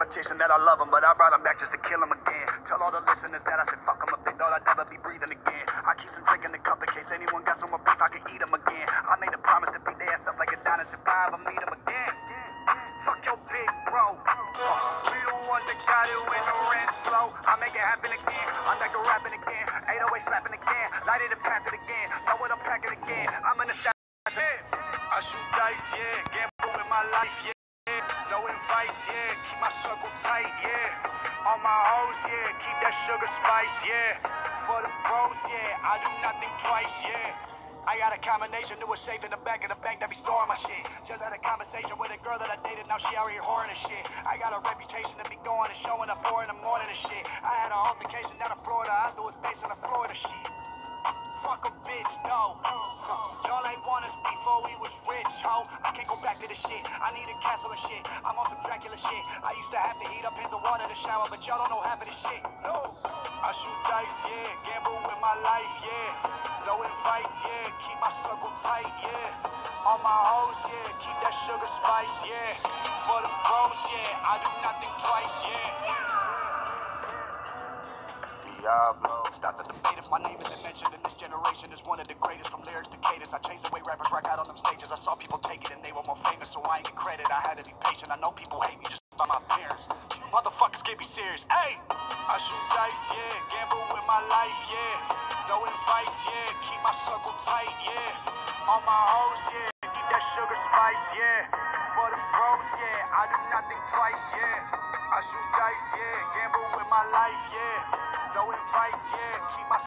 politician that I love him, but I brought him back just to kill him again. Tell all the listeners that I said fuck him if they thought I'd never be breathing again. I keep some drink in the cup in case anyone got some more beef, I can eat him again. I made a promise to beat their ass up like a dinosaur, I meet him again. Fuck your big bro. Uh, we the ones that got it when the rent slow. I make it happen again. I'm back to rapping again. 808 slapping again. Light it and pass it again. Know what I'm packing again. I'm in the shot. I shoot dice, yeah. Gamble with my life, yeah. No invites, yeah. Keep my circle tight, yeah. All my hoes, yeah. Keep that sugar spice, yeah. For the bros, yeah. I do nothing twice, yeah. I got a combination, new a safe in the back of the bank that be storing my shit. Just had a conversation with a girl that I dated, now she out here whoring and shit. I got a reputation to be going and showing up four in the morning and shit. I had an altercation down in Florida, I it was based on the Florida shit. Fuck a bitch, no. Y'all ain't want us before we was the shit. I need a castle and shit. I'm on some Dracula shit. I used to have to heat up pins of water to shower, but y'all don't know half of this shit. No. I shoot dice, yeah. Gamble with my life, yeah. No invites, yeah. Keep my circle tight, yeah. All my hoes, yeah. Keep that sugar spice, yeah. For the bros, yeah. I do nothing twice, yeah. Diablo. Stop the debate if my name isn't mentioned generation is one of the greatest from lyrics to cadence. I changed the way rappers rock out on them stages. I saw people take it and they were more famous, so I ain't get credit. I had to be patient. I know people hate me just by my appearance. You motherfuckers can't be serious. Hey! I shoot dice, yeah. Gamble with my life, yeah. No invites, yeah. Keep my circle tight, yeah. All my hoes, yeah. Keep that sugar spice, yeah. For the bros, yeah. I do nothing twice, yeah. I shoot dice, yeah. Gamble with my life, yeah. No invites, yeah. Keep my